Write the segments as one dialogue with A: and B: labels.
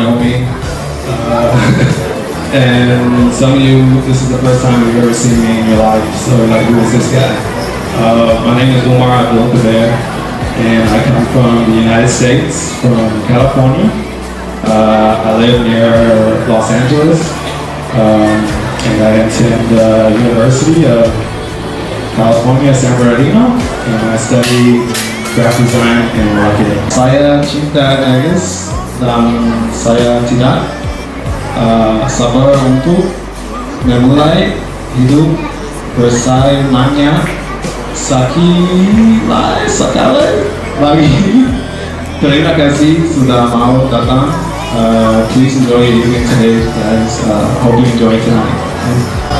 A: know me. Uh, and some of you, this is the first time you've ever seen me in your life, so like, who is this guy? Uh, my name is Umar Abdul and I come from the United States, from California. Uh, I live near Los Angeles, um, and I attend the University of California, San Bernardino, and I study graphic design and marketing. Saya cinta Agus dan saya tidak uh, sabar untuk memulai hidup bersamanya sekali sekali lagi. Terima kasih sudah mau datang. Uh, please enjoy the evening today, guys. Uh, hope you enjoy tonight.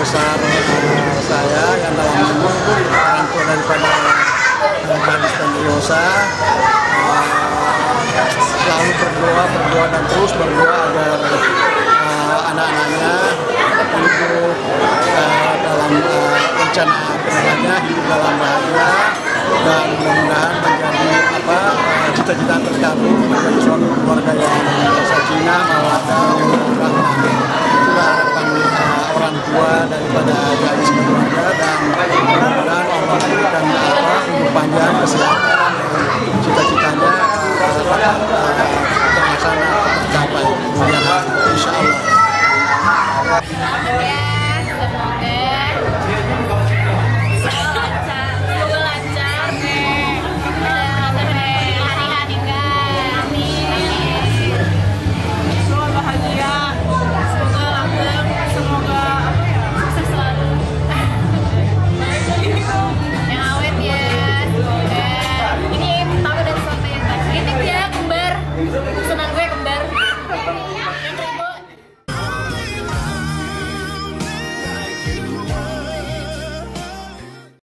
B: besar eh, saya yang dalam tua daripada Gadis dan Yosa selalu berdoa, berdoa dan terus berdoa agar eh, anak-anaknya hidup eh, dalam rencana pernikahannya hidup dalam bahagia dan mudah-mudahan menjadi apa cita-cita terkabul menjadi suatu keluarga yang sakinah, mawaddah, daripada dari keluarga dan